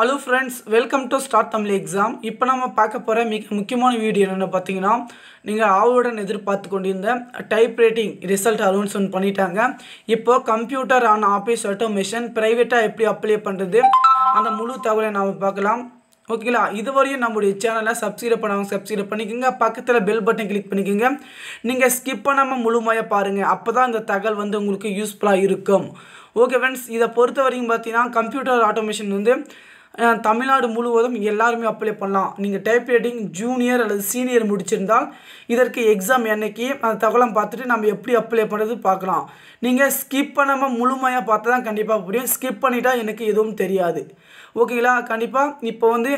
Hello friends welcome to start Tamil exam இப்போ நம்ம பார்க்க போகிற மிக முக்கியமான வீடியோ என்னென்னு பார்த்தீங்கன்னா நீங்கள் ஆவுடன் எதிர்பார்த்து கொண்டிருந்த டைப் ரைட்டிங் ரிசல்ட் அனௌன்ஸ்மெண்ட் பண்ணிட்டாங்க. இப்போது கம்ப்யூட்டர் ஆன் ஆஃபீஸ் ஆட்டோமேஷன் ப்ரைவேட்டாக எப்படி அப்ளை பண்ணுறது அந்த முழு தகவலை நாம் பார்க்கலாம். ஓகேங்களா இதுவரையும் நம்முடைய சேனலை சப்ஸ்கிரைப் பண்ணாமல் சப்ஸ்கிரைப் பண்ணிக்கோங்க. பக்கத்தில் பெல் பட்டன் கிளிக் பண்ணிக்கோங்க. நீங்கள் ஸ்கிப் பண்ணாமல் முழுமையாக பாருங்கள் அப்போ தான் இந்த தகவல் வந்து உங்களுக்கு யூஸ்ஃபுல்லாக இருக்கும். ஓகே ஃப்ரெண்ட்ஸ் இதை பொறுத்த வரைக்கும் பார்த்தீங்கன்னா கம்ப்யூட்டர் ஆட்டோமேஷன் வந்து தமிழ்நாடு முழுவதும் எல்லாருமே அப்ளை பண்ணலாம். நீங்கள் டைப் ரைட்டிங் ஜூனியர் அல்லது சீனியர் முடிச்சிருந்தால் இதற்கு எக்ஸாம் என்னைக்கு அந்த தகவலம் பார்த்துட்டு நம்ம எப்படி அப்ளை பண்ணுறது பார்க்கலாம். நீங்கள் ஸ்கிப் பண்ணாமல் முழுமையாக பார்த்தா தான் கண்டிப்பாக புரியும். ஸ்கிப் பண்ணிட்டால் எனக்கு எதுவும் தெரியாது. ஓகேங்களா கண்டிப்பாக இப்போ வந்து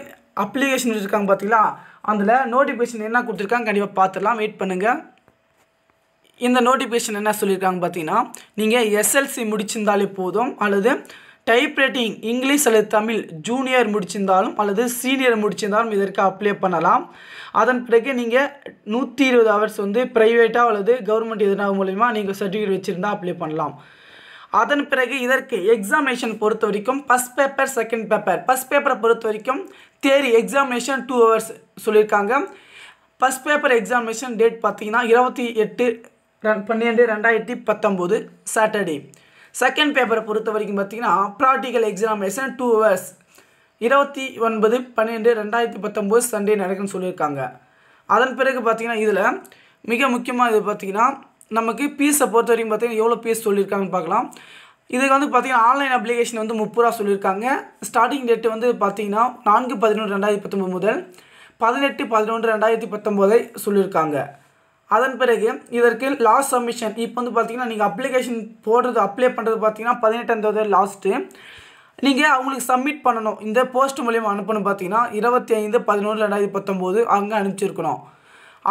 அப்ளிகேஷன் இருக்காங்க பார்த்தீங்களா அதில் நோட்டிஃபிகேஷன் என்ன கொடுத்துருக்காங்க கண்டிப்பாக பார்த்துடலாம். வெயிட் பண்ணுங்கள் இந்த நோட்டிஃபிகேஷன் என்ன சொல்லியிருக்காங்க பார்த்தீங்கன்னா நீங்கள் எஸ்எல்சி முடிச்சிருந்தாலே போதும். அல்லது டைப் ரைட்டிங் இங்கிலீஷ் அல்லது தமிழ் ஜூனியர் முடிச்சிருந்தாலும் அல்லது சீனியர் முடிச்சிருந்தாலும் இதற்கு அப்ளை பண்ணலாம். அதன் பிறகு நீங்கள் நூற்றி இருபது ஹவர்ஸ் வந்து ப்ரைவேட்டாக அல்லது கவர்மெண்ட் எதுனா மூலிமா நீங்கள் சர்டிஃபிகேட் வச்சுருந்தா அப்ளை பண்ணலாம். அதன் பிறகு இதற்கு எக்ஸாமினேஷன் பொறுத்த வரைக்கும் first paper second paper first பேப்பரை பொறுத்த வரைக்கும் தேரி எக்ஸாமினேஷன் டூ ஹவர்ஸ் சொல்லியிருக்காங்க ஃபஸ்ட் பேப்பர் எக்ஸாமினேஷன் டேட் பார்த்தீங்கன்னா இருபத்தி எட்டு ரெ- பன்னிரெண்டு ரெண்டாயிரத்தி பத்தொம்போது சாட்டர்டே செகண்ட் பேப்பரை பொறுத்த வரைக்கும் பார்த்தீங்கன்னா ப்ராக்டிக்கல் எக்ஸாமினேஷன் டூ ஹவர்ஸ் இருபத்தி ஒன்பது பன்னெண்டு ரெண்டாயிரத்தி பத்தொம்போது சண்டே நடக்குன்னு சொல்லியிருக்காங்க. அதன் பிறகு பார்த்தீங்கன்னா இதில் மிக முக்கியமாக இது பார்த்தீங்கன்னா நமக்கு பீஸை பொறுத்த வரைக்கும் பார்த்திங்கன்னா எவ்வளோ பீஸ் சொல்லியிருக்காங்கன்னு பார்க்கலாம். இதுக்கு வந்து பார்த்திங்கன்னா ஆன்லைன் அப்ளிகேஷன் வந்து முப்பது ரூபா சொல்லியிருக்காங்க. ஸ்டார்டிங் டேட் வந்து பார்த்திங்கன்னா நான்கு பதினொன்று ரெண்டாயிரத்தி பத்தொம்போது முதல் பதினெட்டு பதினொன்று ரெண்டாயிரத்தி பத்தொம்போதை சொல்லியிருக்காங்க. அதன் பிறகு இதற்கு லாஸ்ட் சப்மிஷன் இப்போ வந்து பார்த்தீங்கன்னா நீங்கள் அப்ளிகேஷன் போடுறது அப்ளை பண்ணுறது பார்த்தீங்கன்னா பதினெட்டாம் தேதி லாஸ்ட்டு நீங்கள் அவங்களுக்கு சப்மிட் பண்ணணும். இந்த போஸ்ட் மூலியமாக அனுப்பணும் பார்த்தீங்கன்னா இருபத்தி ஐந்து பதினொன்று ரெண்டாயிரத்தி பத்தொம்போது அங்கே அனுப்பிச்சிருக்கணும்.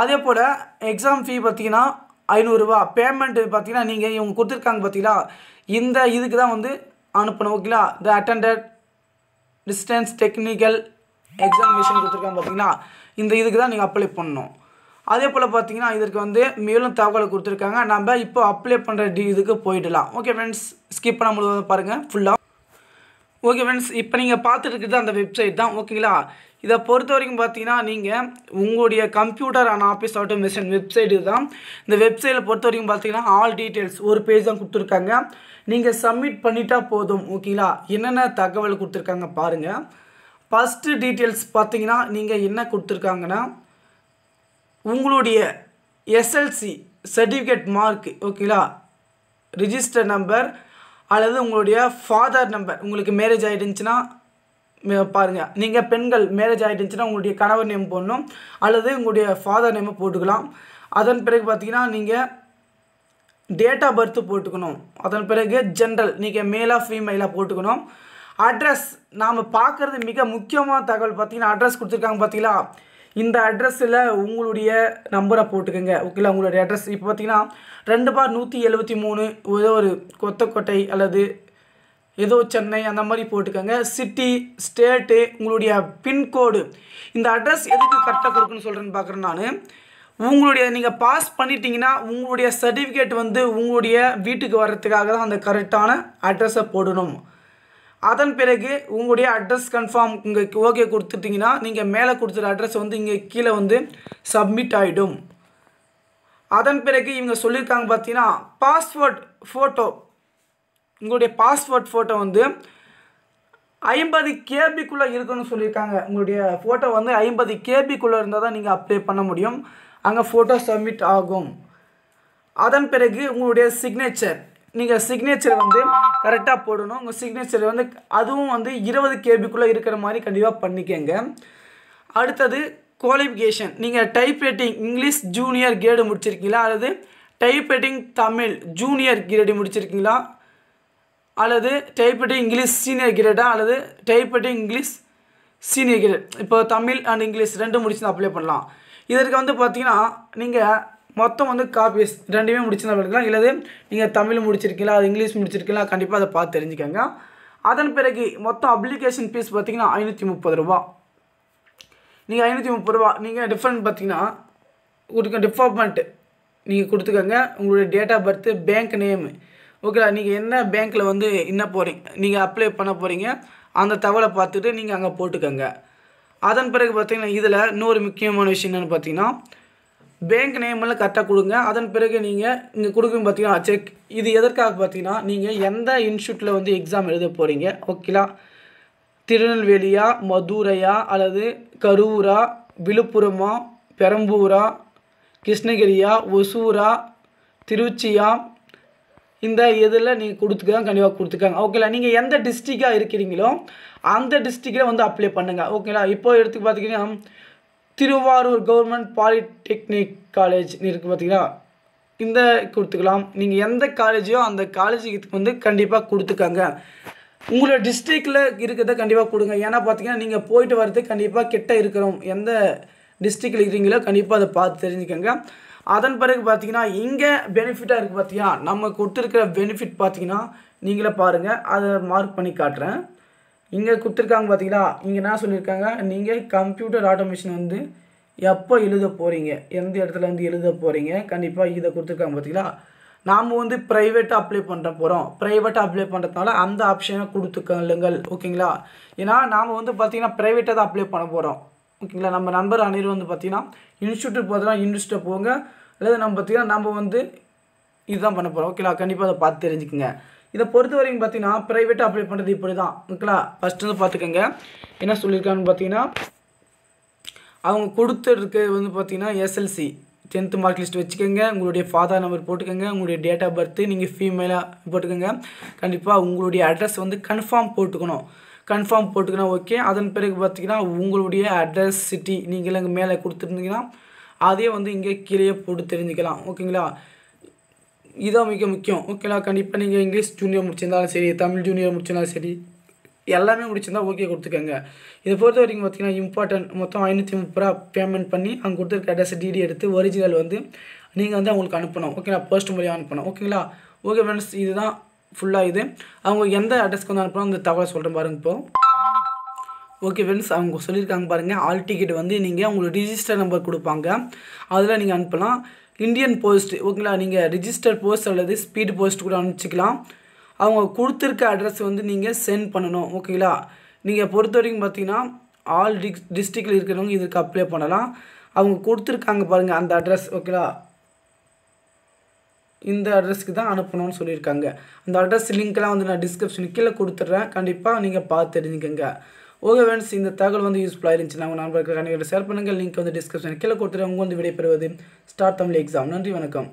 அதே போல் எக்ஸாம் ஃபீ பார்த்தீங்கன்னா ஐநூறுரூவா பேமெண்ட்டு பார்த்தீங்கன்னா நீங்கள் இவங்க கொடுத்துருக்காங்க பார்த்தீங்களா இந்த இதுக்கு தான் வந்து அனுப்பணும் ஓகேங்களா the attended distance technical examination கொடுத்துருக்காங்க பார்த்தீங்கன்னா இந்த இதுக்கு தான் நீங்கள் அப்ளை பண்ணணும். அதே போல் பார்த்தீங்கன்னா இதற்கு வந்து மேலும் தகவலை கொடுத்துருக்காங்க. நம்ம இப்போ அப்ளை பண்ணுற டி இதுக்கு போயிடலாம். ஓகே ஃப்ரெண்ட்ஸ் ஸ்கிப் பண்ண முழுவதும் பாருங்கள் ஃபுல்லாக ஓகே ஃப்ரெண்ட்ஸ் இப்போ நீங்கள் பார்த்துட்டு இருக்கிறது அந்த வெப்சைட் தான். ஓகேங்களா இதை பொறுத்த வரைக்கும் பார்த்தீங்கன்னா நீங்கள் உங்களுடைய computer and office automation website தான். இந்த வெப்சைட்டில் பொறுத்த வரைக்கும் பார்த்தீங்கன்னா ஆல் டீட்டெயில்ஸ் ஒரு பேஜ் தான் கொடுத்துருக்காங்க. நீங்கள் சப்மிட் பண்ணிட்டா போதும். ஓகேங்களா என்னென்ன தகவல் கொடுத்துருக்காங்க பாருங்கள் ஃபஸ்ட்டு டீட்டெயில்ஸ் பார்த்தீங்கன்னா நீங்கள் என்ன கொடுத்துருக்காங்கன்னா உங்களுடைய எஸ்எல்சி சர்டிஃபிகேட் மார்க் ஓகேங்களா ரிஜிஸ்டர் நம்பர் அல்லது உங்களுடைய ஃபாதர் நம்பர் உங்களுக்கு மேரேஜ் ஆகிடுச்சுன்னா பாருங்கள் நீங்கள் பெண்கள் மேரேஜ் ஆகிடுச்சுன்னா உங்களுடைய கணவர் நேம் போடணும். அல்லது உங்களுடைய ஃபாதர் நேமை போட்டுக்கலாம். அதன் பிறகு பார்த்தீங்கன்னா நீங்கள் டேட் ஆஃப் பர்த்து போட்டுக்கணும். அதன் பிறகு ஜென்ரல் நீங்கள் மேலாக ஃபீமேலாக போட்டுக்கணும். அட்ரஸ் நாம் பார்க்குறது மிக முக்கியமான தகவல் பார்த்தீங்கன்னா அட்ரஸ் கொடுத்துருக்காங்க பார்த்தீங்களா இந்த அட்ரஸில் உங்களுடைய நம்பரை போட்டுக்கோங்க. ஓகேங்களா உங்களுடைய அட்ரஸ். இப்போ பார்த்தீங்கன்னா ரெண்டு பார் நூற்றி எழுபத்தி மூணு ஏதோ ஒரு கொத்தக்கோட்டை அல்லது ஏதோ சென்னை அந்த மாதிரி போட்டுக்கோங்க. சிட்டி ஸ்டேட்டு உங்களுடைய பின்கோடு இந்த அட்ரஸ் எதுக்கு கரெக்டாக கொடுக்கணும்னு சொல்கிறேன்னு பார்க்குறேன் நான். உங்களுடைய நீங்கள் பாஸ் பண்ணிட்டீங்கன்னா உங்களுடைய சர்டிஃபிகேட் வந்து உங்களுடைய வீட்டுக்கு வர்றதுக்காக தான் அந்த கரெக்டான அட்ரஸை போடணும். அதன் பிறகு உங்களுடைய அட்ரஸ் கன்ஃபார்ம் இங்கே ஓகே கொடுத்துட்டிங்கன்னா நீங்கள் மேலே கொடுத்துற அட்ரஸ் வந்து இங்கே கீழே வந்து சப்மிட் ஆகிடும் அதன் பிறகு இவங்க சொல்லியிருக்காங்க பார்த்தீங்கன்னா பாஸ்வேர்ட் ஃபோட்டோ உங்களுடைய பாஸ்வேர்ட் ஃபோட்டோ வந்து ஐம்பது கேபிக்குள்ளே இருக்கணும்னு சொல்லியிருக்காங்க உங்களுடைய ஃபோட்டோ வந்து ஐம்பது கேபிக்குள்ளே இருந்தால் தான் நீங்கள் அப்ளை பண்ண முடியும். அங்கே ஃபோட்டோ சப்மிட் ஆகும். அதன் பிறகு உங்களுடைய சிக்னேச்சர் நீங்கள் சிக்னேச்சர் வந்து கரெக்டாக போடணும். உங்கள் சிக்னேச்சர் வந்து அதுவும் வந்து இருபது கேபிக்குள்ளே இருக்கிற மாதிரி கண்டிப்பாக பண்ணிக்கங்க. அடுத்தது குவாலிஃபிகேஷன் நீங்கள் type writing English junior grade முடிச்சிருக்கீங்களா? அல்லது type writing Tamil junior grade முடிச்சிருக்கீங்களா? அல்லது டைப் ரைட்டிங் இங்கிலீஷ் சீனியர் கிரேடா அல்லது type writing English senior grade இப்போ தமிழ் அண்ட் இங்கிலீஷ் ரெண்டும் முடிச்சு அப்ளை பண்ணலாம். இதற்கு வந்து பார்த்தீங்கன்னா நீங்கள் மொத்தம் வந்து காப்பீஸ் ரெண்டுமே முடிச்சுனா எடுக்கலாம். இல்லது நீங்கள் தமிழ் முடிச்சிருக்கீங்களா அது இங்கிலீஷ் முடிச்சிருக்கீங்களா கண்டிப்பாக அதை பார்த்து தெரிஞ்சுக்கோங்க. அதன் பிறகு மொத்தம் அப்ளிகேஷன் ஃபீஸ் பார்த்தீங்கன்னா ஐநூற்றி முப்பது ரூபா. நீங்கள் ஐநூற்றி முப்பது ரூபா நீங்கள் டிஃப்ரெண்ட் பார்த்தீங்கன்னா உங்களுக்கு டிபார்ட்மெண்ட்டு நீங்கள் கொடுத்துக்கோங்க. உங்களுடைய date of birth bank name ஓகேலா நீங்கள் என்ன பேங்க்கில் வந்து என்ன போகிறீங்க நீங்கள் அப்ளை பண்ண போகிறீங்க அந்த தகவலை பார்த்துட்டு நீங்கள் அங்கே போட்டுக்கோங்க. அதன் பிறகு பார்த்தீங்கன்னா இதில் இன்னொரு முக்கியமான விஷயம் என்னென்னு பார்த்தீங்கன்னா பேங்க் நேமெல்லாம் கரெக்டாக கொடுங்க. அதன் பிறகு நீங்கள் இங்கே கொடுக்கும் பார்த்தீங்கன்னா செக் இது எதற்காக பார்த்தீங்கன்னா நீங்கள் எந்த இன்ஸ்டியூட்டில் வந்து எக்ஸாம் எழுத போகிறீங்க ஓகேலா திருநெல்வேலியா மதுரையா அல்லது கரூரா விழுப்புரமா பெரம்பூரா கிருஷ்ணகிரியா ஒசூரா திருச்சியா? இந்த இதில் நீங்கள் கொடுத்துக்கலாம் கண்டிப்பாக கொடுத்துக்காங்க ஓகேலா நீங்கள் எந்த டிஸ்ட்ரிக்டாக இருக்கிறீங்களோ அந்த டிஸ்ட்ரிக்டில் வந்து அப்ளை பண்ணுங்கள் ஓகேலா இப்போ எடுத்து பார்த்தீங்கன்னா திருவாரூர் கவர்மெண்ட் பாலிடெக்னிக் காலேஜ் இருக்குது பார்த்தீங்களா இந்த கொடுத்துக்கலாம். நீங்கள் எந்த காலேஜோ அந்த காலேஜுக்கு வந்து கண்டிப்பாக கொடுத்துக்கோங்க. உங்களோட டிஸ்ட்ரிக்டில் இருக்கிறத கண்டிப்பாக கொடுங்க. ஏன்னா பார்த்தீங்கன்னா நீங்கள் போயிட்டு வரதுக்கு கண்டிப்பாக கிட்ட இருக்கிறோம். எந்த டிஸ்ட்ரிக்டில் இருக்கிறீங்களோ கண்டிப்பாக அதை பார்த்து தெரிஞ்சுக்கோங்க. அதன் பிறகு பார்த்தீங்கன்னா இங்கே பெனிஃபிட்டாக இருக்குது பார்த்தீங்கன்னா நம்ம கொடுத்துருக்கிற பெனிஃபிட் பார்த்தீங்கன்னா நீங்களே பாருங்கள் அதை மார்க் பண்ணி காட்டுறேன். இங்கே கொடுத்துருக்காங்க பார்த்தீங்களா இங்கே என்ன சொல்லியிருக்காங்க? நீங்கள் கம்ப்யூட்டர் ஆட்டோமேஷன் வந்து எப்போ எழுத போகிறீங்க எந்த இடத்துல வந்து எழுத போகிறீங்க கண்டிப்பாக இதை கொடுத்துருக்காங்க பார்த்தீங்களா நாம் வந்து ப்ரைவேட்டாக அப்ளை பண்ணுற போகிறோம் ப்ரைவேட்டாக அப்ளை பண்ணுறதுனால அந்த ஆப்ஷனை கொடுத்துக்கலுங்கள் ஓகேங்களா? ஏன்னா நாம் வந்து பார்த்திங்கன்னா ப்ரைவேட்டாக தான் அப்ளை பண்ண போகிறோம் ஓகேங்களா? நம்ம நண்பர் அனைவரும் வந்து பார்த்திங்கன்னா இன்ஸ்டியூட்டுக்கு போகிறதுனா இன்ஸ்டியூட்டை போங்க. அல்லது நம்ம பார்த்திங்கன்னா நம்ம வந்து இதுதான் பண்ண போகிறோம் ஓகேங்களா? கண்டிப்பாக அதை பார்த்து தெரிஞ்சுக்கோங்க. இதை பொறுத்த வரைக்கும் பார்த்தீங்கன்னா ப்ரைவேட்டாக அப்ளை பண்ணுறது இப்படி தான் ஓகேங்களா? ஃபஸ்ட்டு வந்து பார்த்துக்கோங்க. என்ன சொல்லியிருக்காங்கன்னு பார்த்தீங்கன்னா அவங்க கொடுத்துருக்கு வந்து பார்த்தீங்கன்னா எஸ்எல்சி டென்த்து மார்க் லிஸ்ட் வச்சுக்கோங்க. உங்களுடைய ஃபாதர் நம்பர் போட்டுக்கோங்க. உங்களுடைய டேட் ஆஃப் பர்த்து நீங்கள் ஃபீமேலாக போட்டுக்கோங்க. கண்டிப்பாக உங்களுடைய அட்ரஸ் வந்து கன்ஃபார்ம் போட்டுக்கணும். கன்ஃபார்ம் போட்டுக்கணும் ஓகே அதன் பிறகு பார்த்திங்கன்னா உங்களுடைய அட்ரஸ் சிட்டி நீங்கள் இங்கே மேலே கொடுத்துருந்தீங்கன்னா அதே வந்து இங்கே கீழே போட்டு தெரிஞ்சுக்கலாம். ஓகேங்களா? இதான் மிக முக்கியம். ஓகேங்களா கண்டிப்பாக நீங்கள் இங்கிலீஷ் ஜூனியர் முடிச்சிருந்தாலும் சரி தமிழ் ஜூனியர் முடிச்சிருந்தாலும் சரி எல்லாமே முடிச்சிருந்தா ஓகே கொடுத்துக்கோங்க. இதை பொறுத்த வரைக்கும் பார்த்தீங்கன்னா இம்பார்ட்டன்ட் மொத்தம் ஐநூற்றி முப்பது ரூபா பேமெண்ட் பண்ணி அங்கே கொடுத்துருக்க அட்ரஸ் டிடி எடுத்து ஒரிஜினல் வந்து நீங்கள் வந்து அவங்களுக்கு அனுப்பணும். ஓகேங்களா போஸ்ட் மூலியம் அனுப்பணும். ஓகேங்களா ஓகே ஃப்ரெண்ட்ஸ் இதுதான் ஃபுல்லாக இது. அவங்க எந்த அட்ரஸ்க்கு வந்து அனுப்பணும் அந்த தகவலை சொல்கிறேன் பாருங்க இப்போ. ஓகே ஃப்ரெண்ட்ஸ் அவங்க சொல்லியிருக்காங்க பாருங்கள் ஆல் டிக்கெட் வந்து நீங்கள் அவங்களோட ரிஜிஸ்டர் நம்பர் கொடுப்பாங்க. அதில் நீங்கள் அனுப்பலாம். இந்தியன் போஸ்ட் ஓகேங்களா? நீங்கள் ரிஜிஸ்டர் போஸ்ட் அல்லது ஸ்பீட் போஸ்ட் கூட அனுப்பிச்சிக்கலாம். அவங்க கொடுத்துருக்க அட்ரஸ் வந்து நீங்கள் சென்ட் பண்ணணும் ஓகேங்களா? நீங்கள் பொறுத்த வரைக்கும் பார்த்தீங்கன்னா ஆல் டிக் டிஸ்ட்ரிக்டில் இருக்கிறவங்க இதுக்கு அப்ளை பண்ணலாம். அவங்க கொடுத்துருக்காங்க பாருங்கள் அந்த அட்ரஸ் ஓகேங்களா? இந்த அட்ரஸ்க்கு தான் அனுப்பணும்னு சொல்லியிருக்காங்க. அந்த அட்ரஸ் லிங்க்லாம் வந்து நான் டிஸ்கிரிப்ஷன் கீழே கொடுத்துட்றேன். கண்டிப்பாக நீங்கள் பார்த்து தெரிஞ்சுக்கோங்க. ஓகே ஃப்ரெண்ட்ஸ் இந்த தகவல் வந்து யூஸ்ஃபுல்லாக இருந்துச்சு நான் நண்பர்கள் கண்டிப்பாக ஷேர் பண்ணுங்கள். லிங்க் வந்து டிஸ்கிரிப்ஷன் கீழே கொடுத்துட்டு உங்கள் வந்து விடைபெறுவது ஸ்டார்ட் தமிழ் எக்ஸாம் நன்றி வணக்கம்.